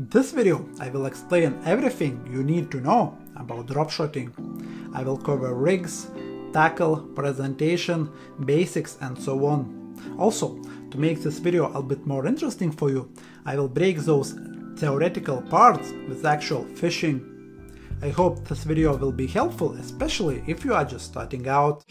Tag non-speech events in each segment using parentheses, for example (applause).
In this video, I will explain everything you need to know about drop shotting. I will cover rigs, tackle, presentation, basics and so on. Also, to make this video a bit more interesting for you, I will break those theoretical parts with actual fishing. I hope this video will be helpful, especially if you are just starting out.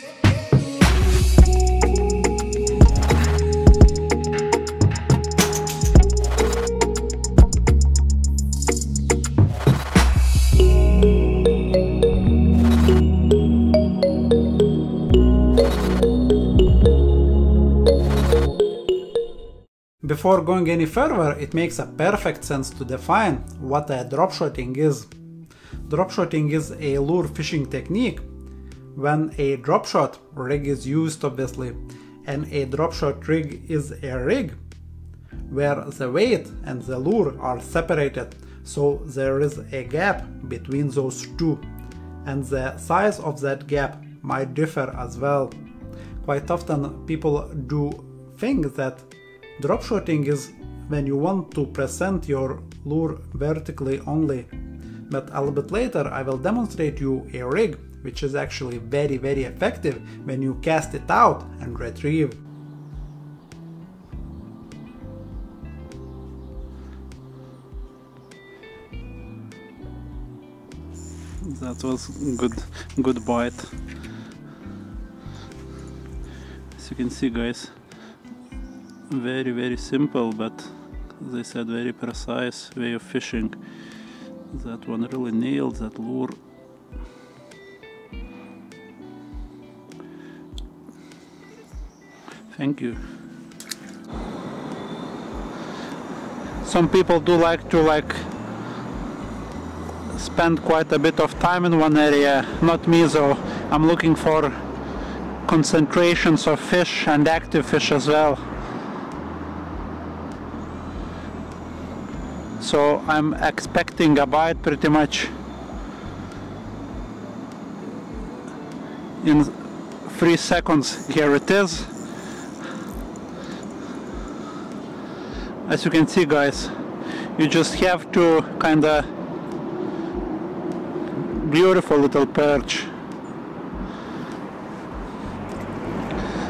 Before going any further, it makes a perfect sense to define what a drop shotting is. Drop shotting is a lure fishing technique when a drop shot rig is used obviously and a drop shot rig is a rig where the weight and the lure are separated so there is a gap between those two and the size of that gap might differ as well. Quite often people do think that Drop shotting is when you want to present your lure vertically only, but a little bit later I will demonstrate you a rig which is actually very very effective when you cast it out and retrieve. That was good good bite. As you can see guys, very very simple but they said very precise way of fishing. That one really nailed that lure. Thank you. Some people do like to like spend quite a bit of time in one area not me so I'm looking for concentrations of fish and active fish as well so I'm expecting a bite pretty much in three seconds. Here it is. As you can see guys you just have to kinda beautiful little perch.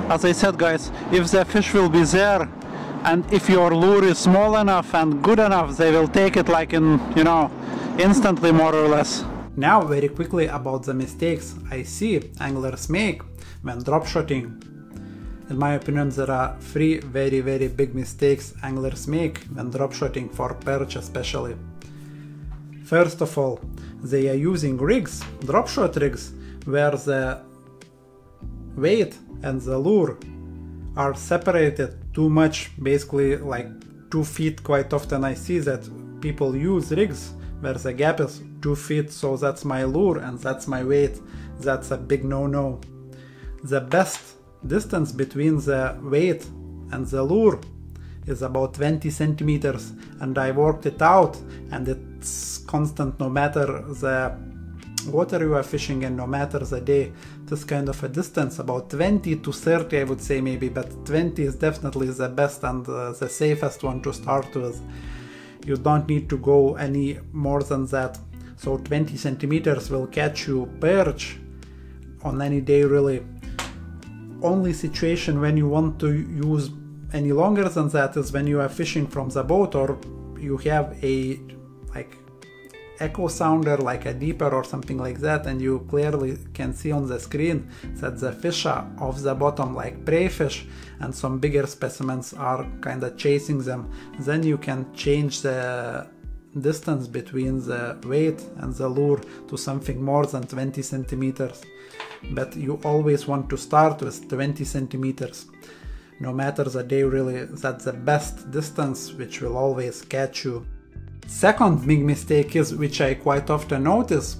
As I said guys if the fish will be there and if your lure is small enough and good enough they will take it like in you know instantly more or less. Now very quickly about the mistakes i see anglers make when drop shotting in my opinion there are three very very big mistakes anglers make when drop shotting for perch especially. First of all they are using rigs drop shot rigs where the weight and the lure are separated too much, basically like two feet. Quite often I see that people use rigs where the gap is two feet, so that's my lure and that's my weight. That's a big no-no. The best distance between the weight and the lure is about 20 centimeters and I worked it out and it's constant no matter the water you are fishing in? No matter the day this kind of a distance about 20 to 30 i would say maybe but 20 is definitely the best and uh, the safest one to start with. You don't need to go any more than that. So 20 centimeters will catch you perch on any day really. Only situation when you want to use any longer than that is when you are fishing from the boat or you have a like echo sounder like a deeper or something like that and you clearly can see on the screen that the fish are off the bottom like prey fish and some bigger specimens are kind of chasing them. Then you can change the distance between the weight and the lure to something more than 20 centimeters. But you always want to start with 20 centimeters no matter the day really that's the best distance which will always catch you Second big mistake is, which I quite often notice,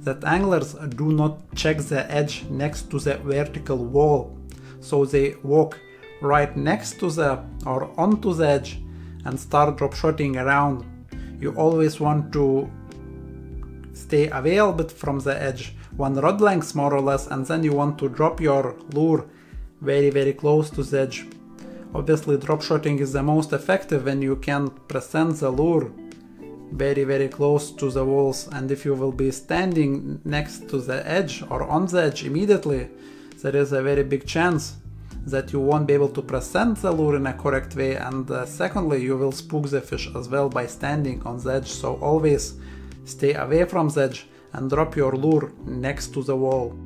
that anglers do not check the edge next to the vertical wall. So they walk right next to the or onto the edge and start drop shotting around. You always want to stay away a bit from the edge, one rod length more or less, and then you want to drop your lure very very close to the edge. Obviously drop shotting is the most effective when you can present the lure very very close to the walls and if you will be standing next to the edge or on the edge immediately there is a very big chance that you won't be able to present the lure in a correct way and uh, secondly you will spook the fish as well by standing on the edge so always stay away from the edge and drop your lure next to the wall.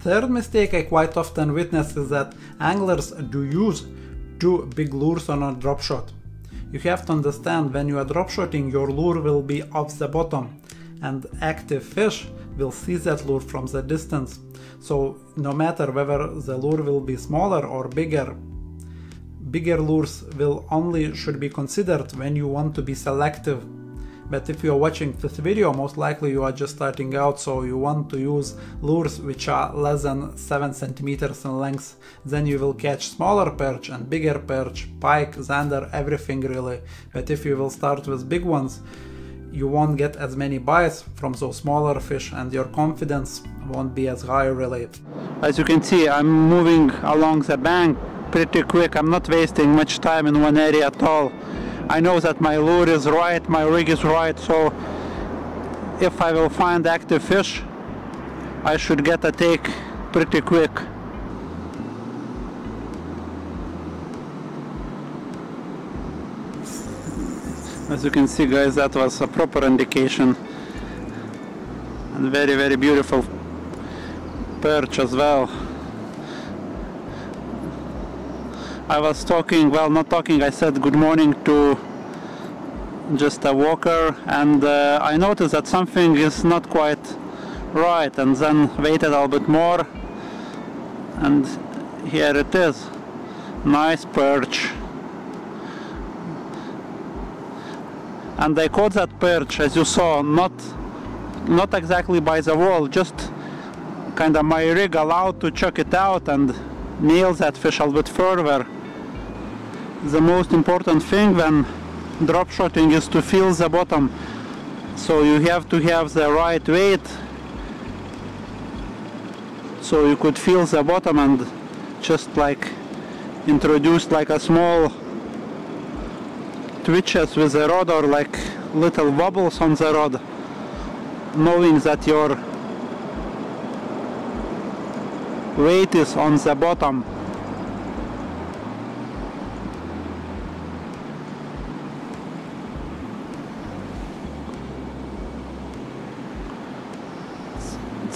Third mistake I quite often witness is that anglers do use two big lures on a drop shot. You have to understand when you are drop shotting your lure will be off the bottom and active fish will see that lure from the distance. So no matter whether the lure will be smaller or bigger, bigger lures will only should be considered when you want to be selective but if you're watching this video most likely you are just starting out so you want to use lures which are less than 7 centimeters in length then you will catch smaller perch and bigger perch, pike, zander, everything really but if you will start with big ones you won't get as many bites from those smaller fish and your confidence won't be as high really. As you can see I'm moving along the bank pretty quick, I'm not wasting much time in one area at all. I know that my lure is right, my rig is right, so if I will find active fish, I should get a take pretty quick. As you can see guys, that was a proper indication. And very, very beautiful perch as well. I was talking, well not talking, I said good morning to just a walker and uh, I noticed that something is not quite right and then waited a little bit more and here it is. Nice perch. And I caught that perch as you saw not not exactly by the wall just kind of my rig allowed to chuck it out and nail that fish a little bit further the most important thing when drop shotting is to feel the bottom. So you have to have the right weight so you could feel the bottom and just like introduce like a small twitches with the rod or like little wobbles on the rod knowing that your weight is on the bottom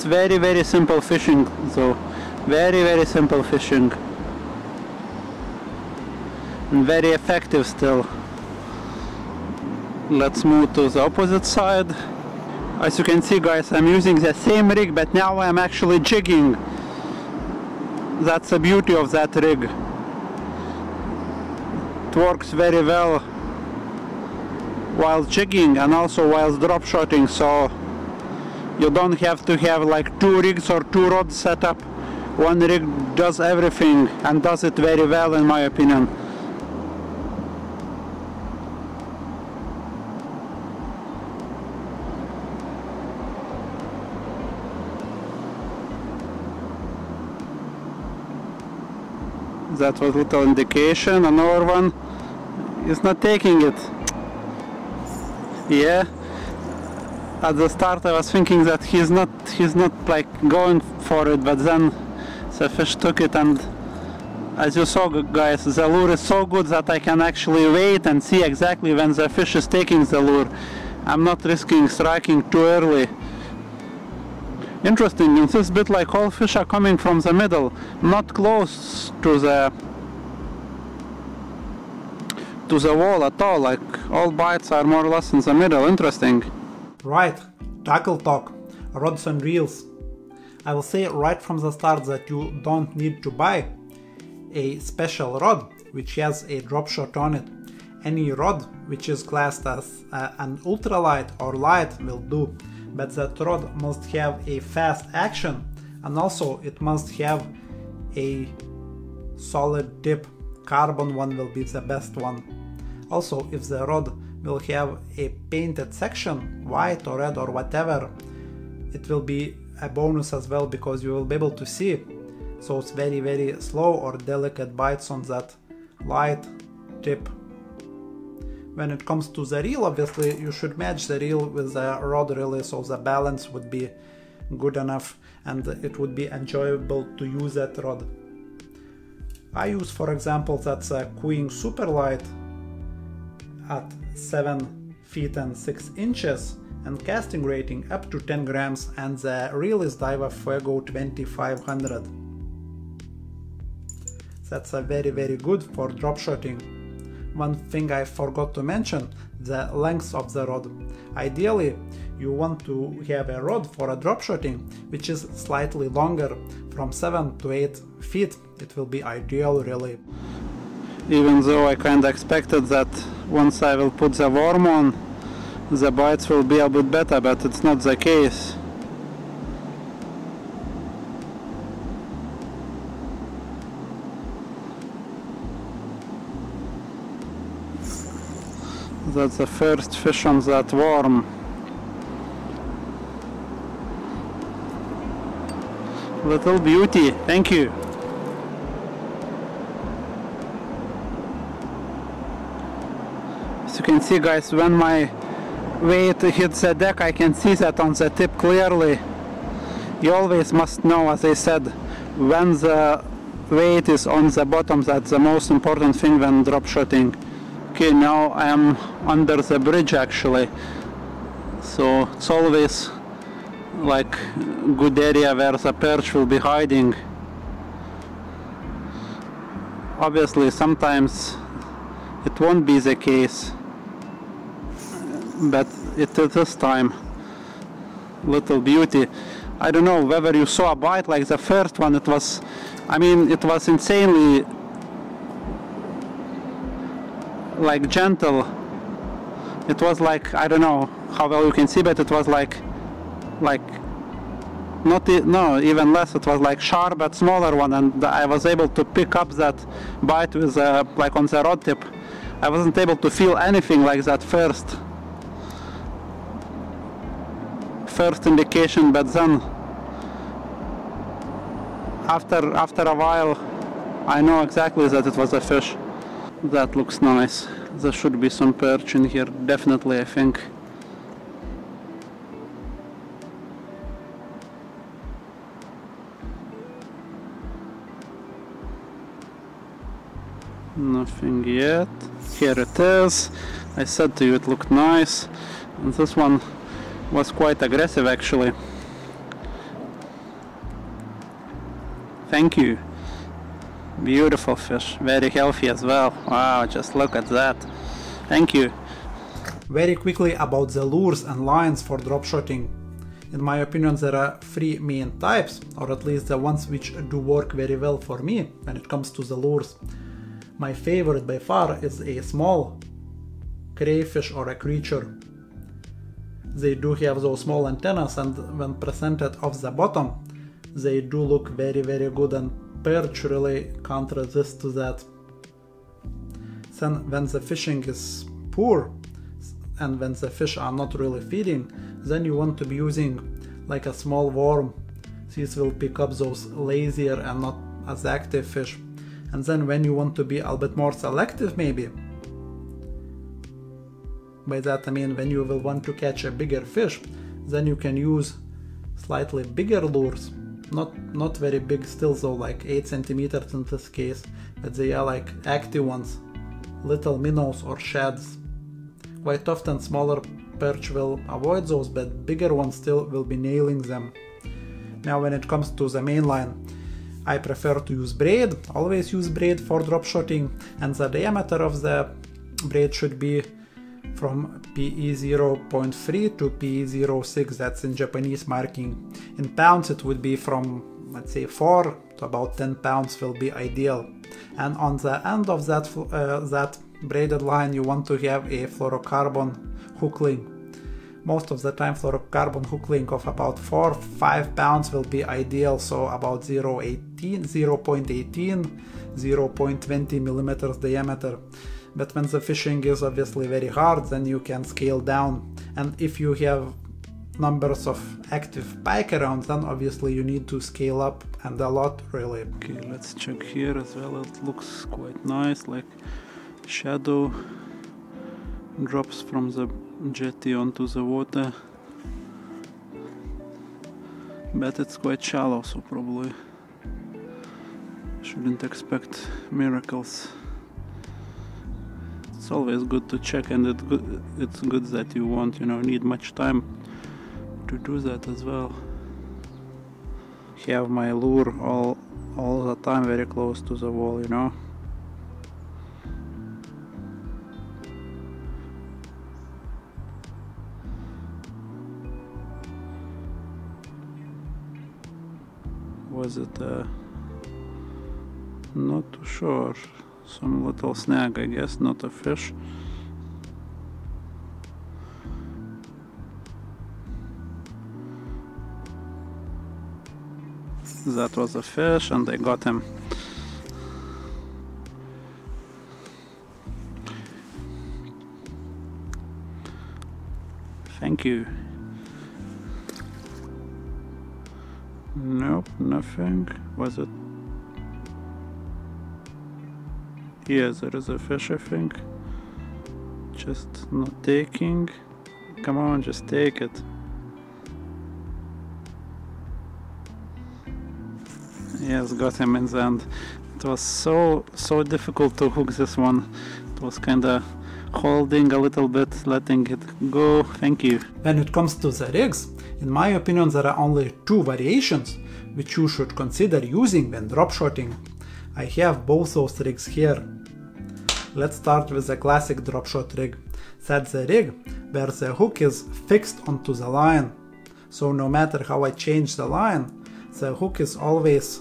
it's very very simple fishing so very very simple fishing. And very effective still. Let's move to the opposite side. As you can see guys I'm using the same rig but now I'm actually jigging. That's the beauty of that rig. It works very well while jigging and also while drop shotting so you don't have to have like two rigs or two rods set up. One rig does everything and does it very well in my opinion. That was little indication. Another one is not taking it. Yeah at the start I was thinking that he's not he's not like going for it but then the fish took it and as you saw guys the lure is so good that I can actually wait and see exactly when the fish is taking the lure. I'm not risking striking too early. Interesting in this bit like all fish are coming from the middle not close to the to the wall at all like all bites are more or less in the middle. Interesting Right, tackle talk, rods and reels. I will say right from the start that you don't need to buy a special rod which has a drop shot on it. Any rod which is classed as uh, an ultralight or light will do, but that rod must have a fast action and also it must have a solid tip. Carbon one will be the best one. Also, if the rod will have a painted section, white or red or whatever, it will be a bonus as well because you will be able to see. So it's very very slow or delicate bites on that light tip. When it comes to the reel, obviously you should match the reel with the rod really so the balance would be good enough and it would be enjoyable to use that rod. I use for example that's a Kuying Superlite at 7 feet and 6 inches and casting rating up to 10 grams and the is Daiwa Fuego 2500. That's a very very good for drop shooting. One thing I forgot to mention, the length of the rod. Ideally, you want to have a rod for a drop shooting which is slightly longer, from 7 to 8 feet. It will be ideal really. Even though I kinda expected that once I will put the worm on, the bites will be a bit better, but it's not the case. That's the first fish on that worm. Little beauty, thank you. You can see guys, when my weight hits the deck I can see that on the tip clearly. You always must know, as I said, when the weight is on the bottom, that's the most important thing when drop shooting Okay, now I am under the bridge actually. So it's always like good area where the perch will be hiding. Obviously sometimes it won't be the case but it this time. Little beauty. I don't know whether you saw a bite like the first one. It was I mean it was insanely like gentle. It was like I don't know how well you can see but it was like like not e no even less. It was like sharp but smaller one and I was able to pick up that bite with uh, like on the rod tip. I wasn't able to feel anything like that first first indication but then after after a while I know exactly that it was a fish. That looks nice. There should be some perch in here definitely I think. Nothing yet. Here it is. I said to you it looked nice. And this one was quite aggressive actually. Thank you. Beautiful fish, very healthy as well. Wow, just look at that. Thank you. Very quickly about the lures and lines for drop shotting. In my opinion there are three main types, or at least the ones which do work very well for me when it comes to the lures. My favorite by far is a small crayfish or a creature they do have those small antennas and when presented off the bottom they do look very very good and perch really can't resist to that. Then when the fishing is poor and when the fish are not really feeding then you want to be using like a small worm. These will pick up those lazier and not as active fish. And then when you want to be a bit more selective maybe by that I mean when you will want to catch a bigger fish, then you can use slightly bigger lures. Not not very big still though, like 8 centimeters in this case, but they are like active ones, little minnows or shads. Quite often smaller perch will avoid those, but bigger ones still will be nailing them. Now when it comes to the main line, I prefer to use braid, always use braid for drop shotting, and the diameter of the braid should be from PE 0.3 to PE 0.6, that's in Japanese marking. In pounds it would be from, let's say 4 to about 10 pounds will be ideal. And on the end of that, uh, that braided line you want to have a fluorocarbon hook link. Most of the time fluorocarbon hook link of about 4-5 pounds will be ideal, so about 0.18, 0.18, 0.20 millimeters diameter but when the fishing is obviously very hard then you can scale down. And if you have numbers of active pike around then obviously you need to scale up and a lot really. Okay let's check here as well. It looks quite nice like shadow drops from the jetty onto the water. But it's quite shallow so probably shouldn't expect miracles always good to check and it good, it's good that you won't you know need much time to do that as well. Have my lure all all the time very close to the wall you know. Was it uh, not too sure some little snag I guess not a fish that was a fish and I got him thank you Nope, nothing. Was it? Yes, there is a fish, I think. Just not taking. Come on, just take it. Yes, got him in the end. It was so, so difficult to hook this one. It was kinda holding a little bit, letting it go. Thank you. When it comes to the rigs, in my opinion, there are only two variations which you should consider using when drop shotting. I have both those rigs here. Let's start with the classic drop shot rig. Set the rig where the hook is fixed onto the line. So no matter how I change the line, the hook is always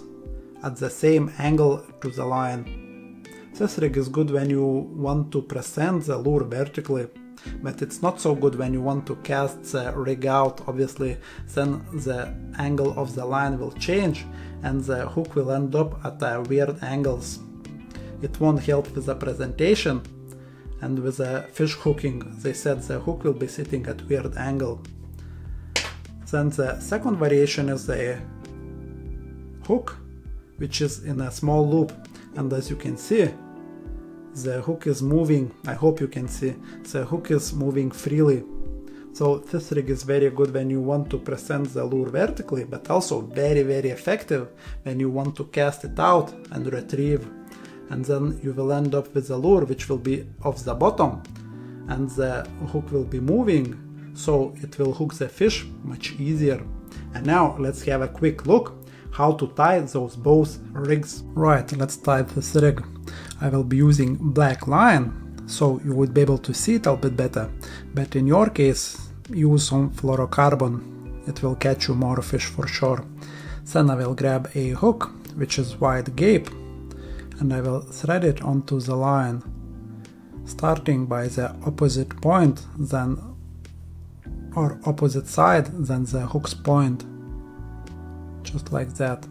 at the same angle to the line. This rig is good when you want to present the lure vertically but it's not so good when you want to cast the rig out obviously then the angle of the line will change and the hook will end up at uh, weird angles. It won't help with the presentation and with the fish hooking. They said the hook will be sitting at weird angle. Then the second variation is the hook which is in a small loop. And as you can see the hook is moving. I hope you can see. The hook is moving freely so this rig is very good when you want to present the lure vertically but also very very effective when you want to cast it out and retrieve and then you will end up with a lure which will be off the bottom and the hook will be moving so it will hook the fish much easier and now let's have a quick look how to tie those both rigs. Right, let's tie this rig. I will be using black line so you would be able to see it a bit better, but in your case use some fluorocarbon, it will catch you more fish for sure. Then I will grab a hook which is wide gape and I will thread it onto the line starting by the opposite point then or opposite side than the hook's point just like that.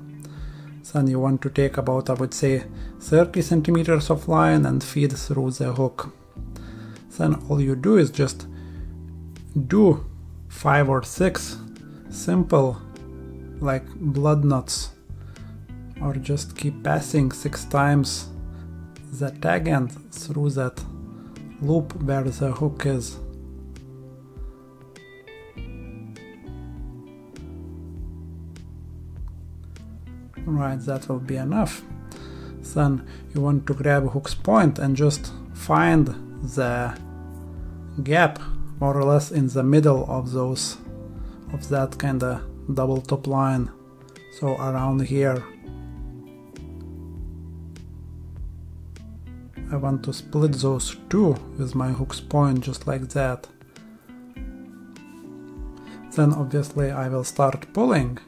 Then you want to take about I would say 30 centimeters of line and feed through the hook. Then all you do is just do five or six simple like blood knots or just keep passing six times the tag end through that loop where the hook is. Right that will be enough then you want to grab hook's point and just find the gap more or less in the middle of those of that kind of double top line. So around here. I want to split those two with my hook's point just like that. Then obviously I will start pulling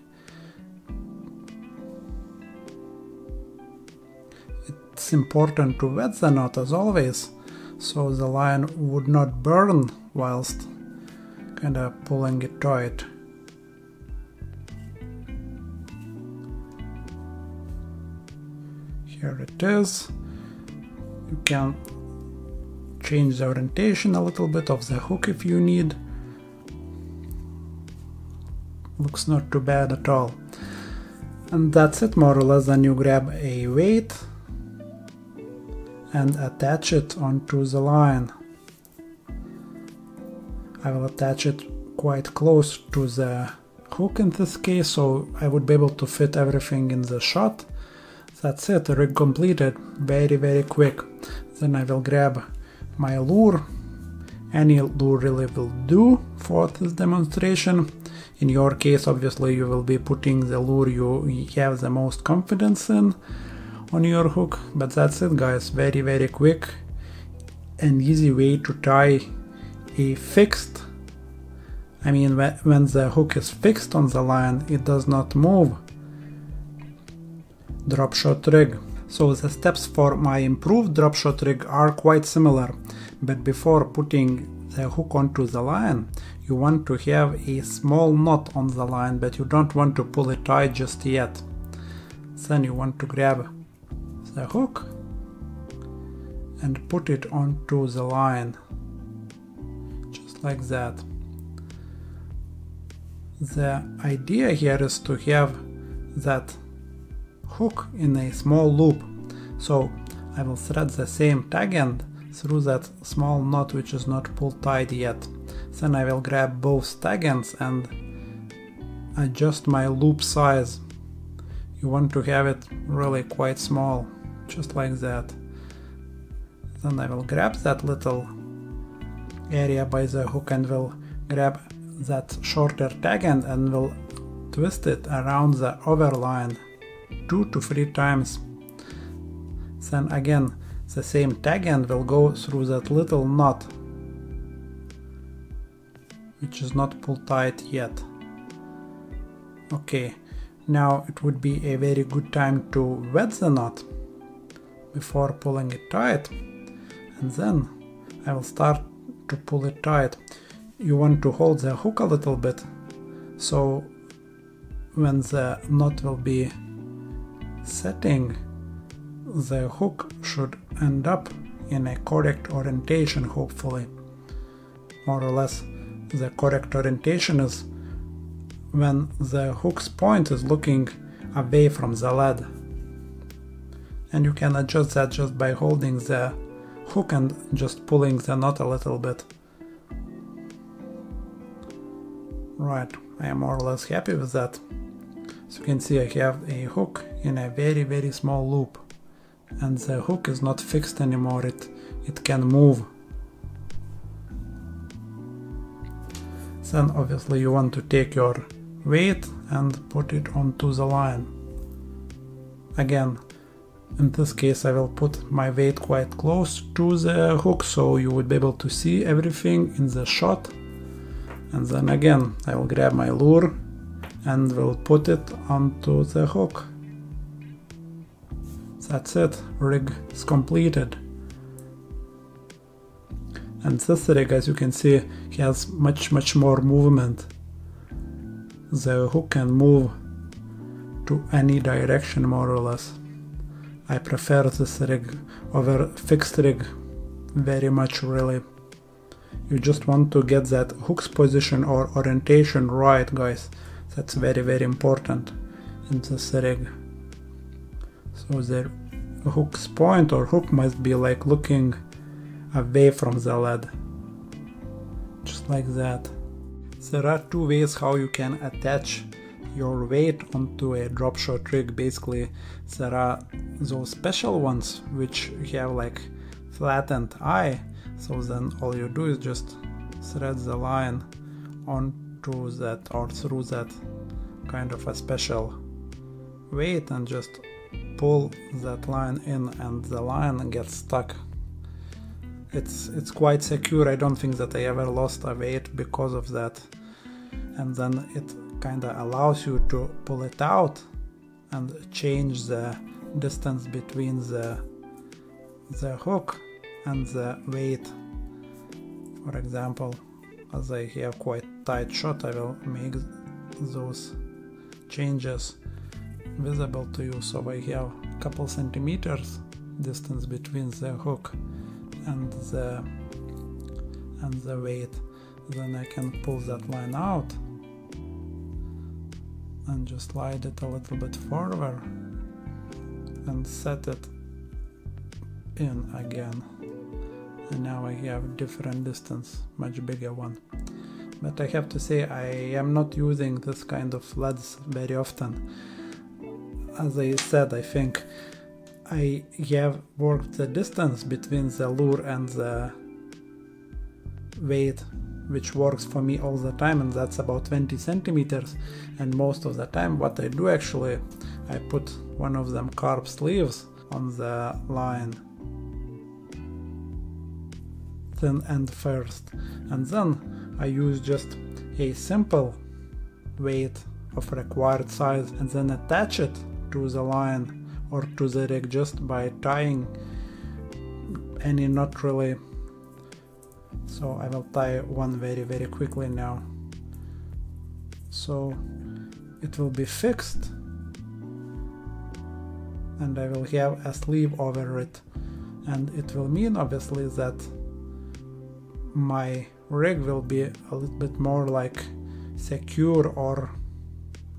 it's important to wet the knot as always, so the line would not burn whilst kinda pulling it tight. Here it is. You can change the orientation a little bit of the hook if you need. Looks not too bad at all. And that's it more or less, then you grab a weight and attach it onto the line I will attach it quite close to the hook in this case so I would be able to fit everything in the shot. That's it, rig completed, very very quick. Then I will grab my lure, any lure really will do for this demonstration. In your case obviously you will be putting the lure you have the most confidence in on your hook, but that's it guys, very very quick and easy way to tie a fixed I mean when the hook is fixed on the line it does not move drop shot rig. So the steps for my improved drop shot rig are quite similar, but before putting the hook onto the line, you want to have a small knot on the line, but you don't want to pull it tight just yet. Then you want to grab the hook and put it onto the line, just like that. The idea here is to have that hook in a small loop. So I will thread the same tag end through that small knot which is not pulled tight yet. Then I will grab both tag ends and adjust my loop size. You want to have it really quite small, just like that. Then I will grab that little area by the hook and will grab that shorter tag end and will twist it around the overline two to three times. Then again the same tag end will go through that little knot which is not pulled tight yet. Okay, now it would be a very good time to wet the knot before pulling it tight and then I will start to pull it tight. You want to hold the hook a little bit so when the knot will be setting, the hook should end up in a correct orientation hopefully. More or less the correct orientation is when the hook's point is looking away from the lead. And you can adjust that just by holding the hook and just pulling the knot a little bit. Right, I am more or less happy with that. So you can see I have a hook in a very very small loop and the hook is not fixed anymore, it, it can move. Then obviously you want to take your weight and put it onto the line. Again, in this case I will put my weight quite close to the hook so you would be able to see everything in the shot. And then again I will grab my lure and we'll put it onto the hook. That's it, rig is completed. And this rig, as you can see, has much much more movement. The hook can move to any direction more or less. I prefer this rig over fixed rig very much really. You just want to get that hook's position or orientation right guys. That's very very important in this rig. So the hook's point or hook must be like looking away from the lead. Just like that. There are two ways how you can attach your weight onto a drop shot rig basically there are those special ones which have like flattened eye. So then all you do is just thread the line onto that or through that kind of a special weight and just pull that line in and the line gets stuck. It's it's quite secure. I don't think that i ever lost a weight because of that. And then it kind of allows you to pull it out and change the distance between the the hook and the weight. For example as I have quite tight shot I will make those changes visible to you. So I have a couple centimeters distance between the hook and the and the weight. Then I can pull that line out and just slide it a little bit further and set it in again and now I have different distance much bigger one but I have to say I am not using this kind of leads very often. As I said, I think I have worked the distance between the lure and the weight which works for me all the time and that's about 20 centimeters. And most of the time what I do actually I put one of them carp sleeves on the line. Thin end first. And then I use just a simple weight of required size and then attach it to the line or to the rig just by tying any knot really so I will tie one very very quickly now. So it will be fixed. And I will have a sleeve over it. And it will mean obviously that my rig will be a little bit more like secure or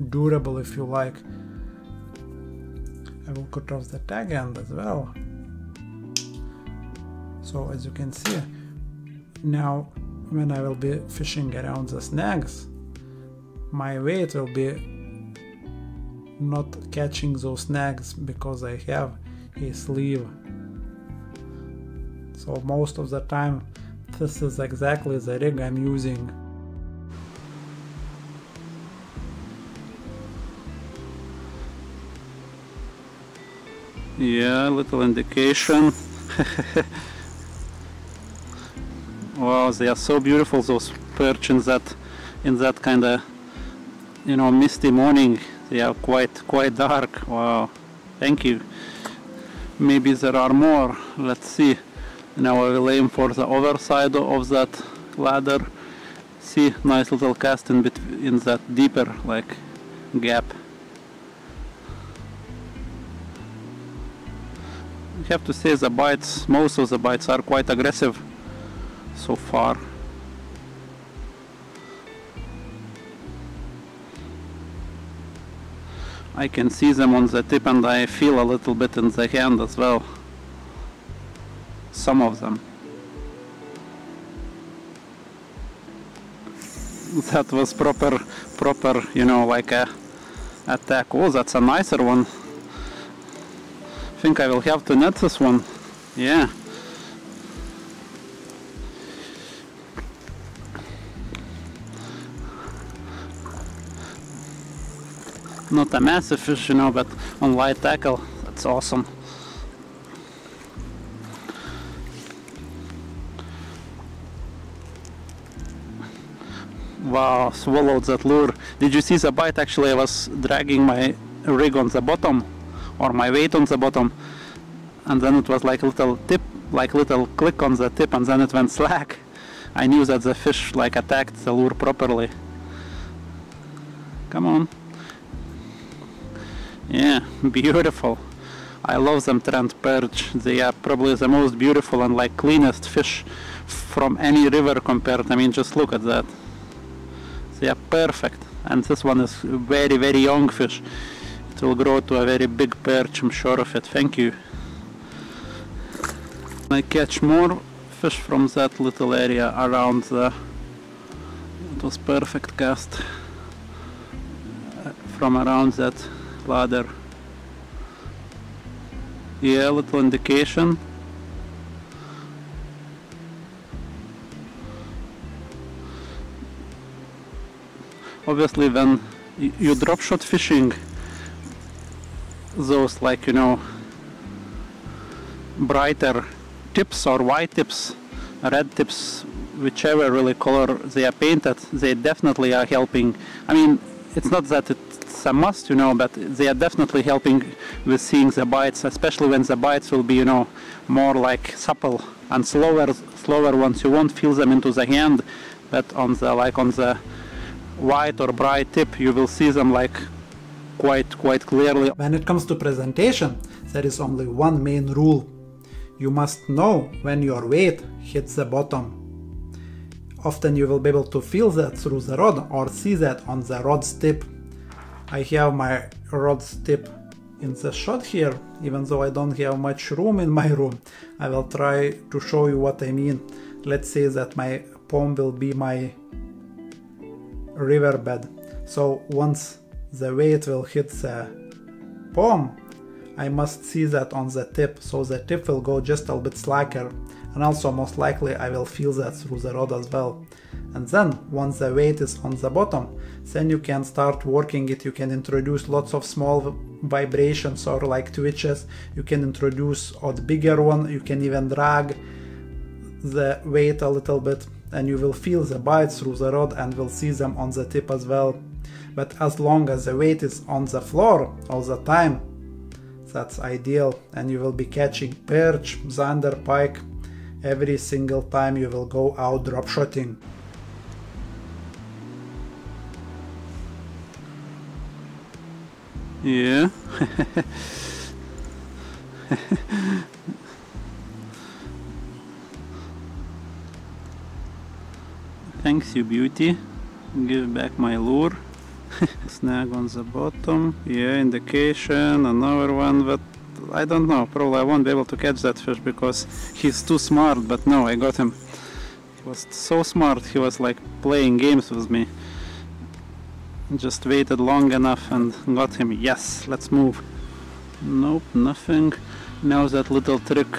durable if you like. I will cut off the tag end as well. So as you can see now when I will be fishing around the snags my weight will be not catching those snags because I have a sleeve so most of the time this is exactly the rig I'm using Yeah, little indication. (laughs) wow, they are so beautiful those perch in that in that kind of you know misty morning. They are quite quite dark. Wow, thank you. Maybe there are more. Let's see. Now I will aim for the other side of that ladder. See, nice little cast in, in that deeper like gap. I have to say the bites, most of the bites are quite aggressive so far. I can see them on the tip and I feel a little bit in the hand as well. Some of them. (laughs) That was proper, proper, you know, like a attack. Oh, that's a nicer one think I will have to net this one. Yeah. Not a massive fish, you know, but on light tackle, that's awesome. Wow, swallowed that lure. Did you see the bite? Actually, I was dragging my rig on the bottom or my weight on the bottom and then it was like a little tip like little click on the tip and then it went slack I knew that the fish like attacked the lure properly come on yeah beautiful. I love them Trent perch. They are probably the most beautiful and like cleanest fish from any river compared I mean just look at that. They are perfect. And this one is very very young fish. It will grow to a very big perch, I'm sure of it. Thank you. I catch more fish from that little area around the... It was perfect cast uh, from around that ladder. Yeah, little indication. Obviously when you drop shot fishing those like you know brighter tips or white tips red tips whichever really color they are painted they definitely are helping I mean it's not that a must you know but they are definitely helping with seeing the bites especially when the bites will be you know more like supple and slower slower ones you won't feel them into the hand but on the like on the white or bright tip you will see them like quite quite clearly. When it comes to presentation, there is only one main rule. You must know when your weight hits the bottom. Often you will be able to feel that through the rod or see that on the rod's tip. I have my rod's tip in the shot here, even though I don't have much room in my room. I will try to show you what I mean. Let's say that my palm will be my riverbed. So once the weight will hit the palm, I must see that on the tip, so the tip will go just a little bit slacker and also most likely I will feel that through the rod as well. And then once the weight is on the bottom, then you can start working it, you can introduce lots of small vibrations or like twitches, you can introduce a bigger one, you can even drag the weight a little bit and you will feel the bites through the rod and will see them on the tip as well. But as long as the weight is on the floor all the time, that's ideal and you will be catching perch, zander, pike every single time you will go out drop shotting. Yeah. (laughs) Thanks you beauty. Give back my lure. (laughs) Snag on the bottom. Yeah, indication. Another one, but I don't know. Probably I won't be able to catch that fish because he's too smart. But no, I got him. He was so smart. He was like playing games with me. Just waited long enough and got him. Yes, let's move. Nope, nothing. Now that little trick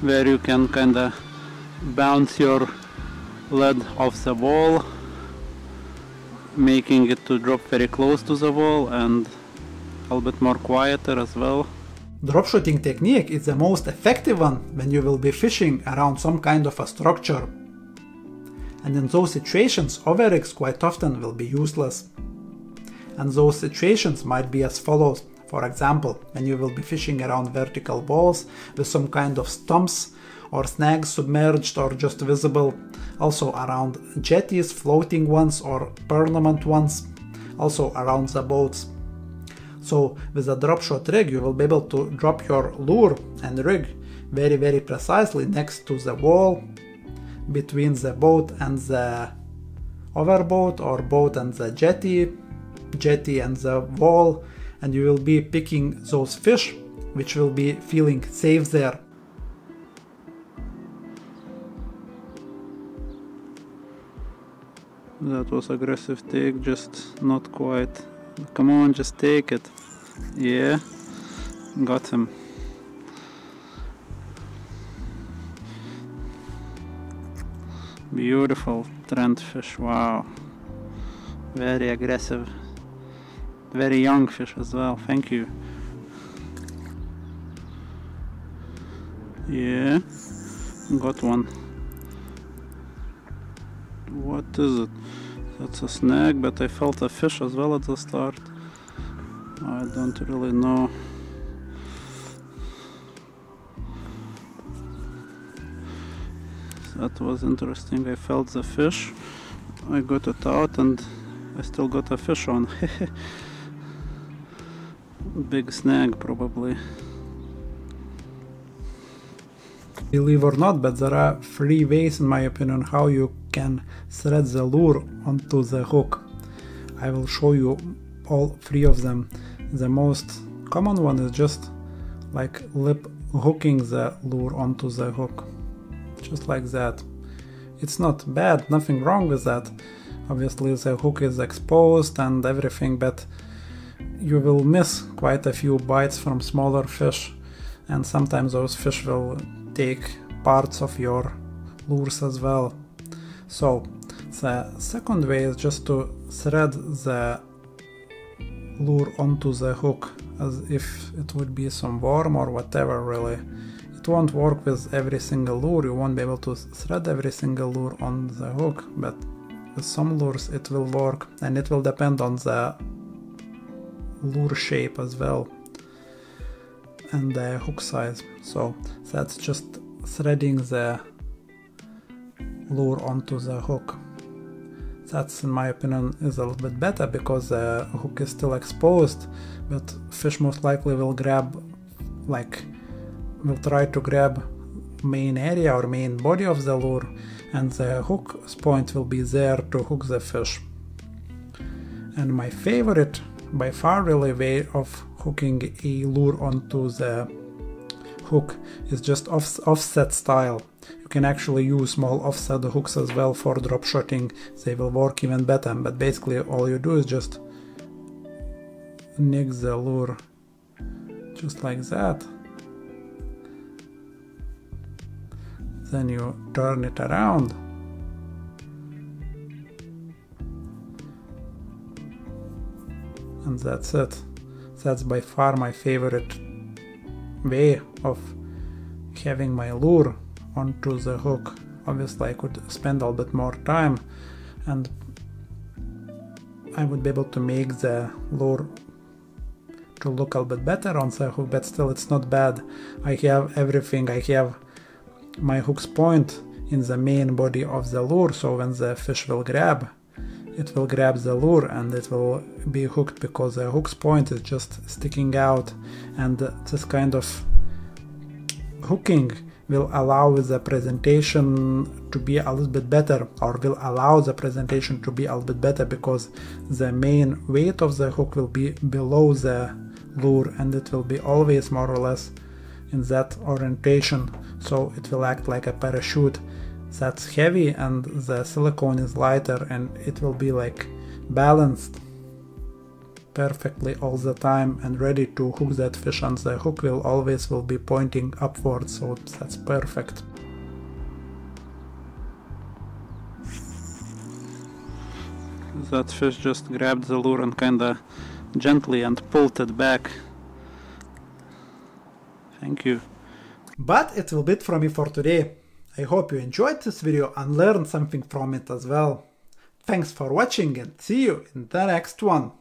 where you can kinda bounce your lead off the wall making it to drop very close to the wall and a little bit more quieter as well. Drop shotting technique is the most effective one when you will be fishing around some kind of a structure. And in those situations, overrigs quite often will be useless. And those situations might be as follows. For example, when you will be fishing around vertical walls with some kind of stumps or snags submerged or just visible, also around jetties, floating ones or permanent ones, also around the boats. So with a drop shot rig you will be able to drop your lure and rig very very precisely next to the wall between the boat and the overboat or boat and the jetty, jetty and the wall and you will be picking those fish which will be feeling safe there That was aggressive take, just not quite. Come on, just take it. Yeah, got him. Beautiful Trent fish, wow. Very aggressive. Very young fish as well, thank you. Yeah, got one. What is it? That's a snag, but I felt a fish as well at the start. I don't really know. That was interesting. I felt the fish. I got it out and I still got a fish on. (laughs) Big snag probably. Believe or not, but there are three ways in my opinion how you can thread the lure onto the hook. I will show you all three of them. The most common one is just like lip hooking the lure onto the hook. Just like that. It's not bad, nothing wrong with that. Obviously the hook is exposed and everything, but you will miss quite a few bites from smaller fish and sometimes those fish will take parts of your lures as well. So the second way is just to thread the lure onto the hook as if it would be some worm or whatever really. It won't work with every single lure, you won't be able to thread every single lure on the hook, but with some lures it will work and it will depend on the lure shape as well and the hook size. So that's just threading the lure onto the hook. That's in my opinion is a little bit better because the hook is still exposed, but fish most likely will grab like will try to grab main area or main body of the lure and the hook point will be there to hook the fish. And my favorite by far really way of hooking a lure onto the hook is just off, offset style. You can actually use small offset hooks as well for drop shotting, they will work even better, but basically all you do is just nick the lure just like that. Then you turn it around. And that's it. That's by far my favorite way of having my lure onto the hook. Obviously I could spend a little bit more time and I would be able to make the lure to look a little bit better on the hook, but still it's not bad. I have everything. I have my hook's point in the main body of the lure, so when the fish will grab, it will grab the lure and it will be hooked because the hook's point is just sticking out and this kind of hooking will allow the presentation to be a little bit better or will allow the presentation to be a little bit better because the main weight of the hook will be below the lure and it will be always more or less in that orientation. So it will act like a parachute that's heavy and the silicone is lighter and it will be like balanced perfectly all the time and ready to hook that fish and the hook will always will be pointing upwards so that's perfect that fish just grabbed the lure and kinda gently and pulled it back thank you but it will be it from me for today I hope you enjoyed this video and learned something from it as well. Thanks for watching and see you in the next one.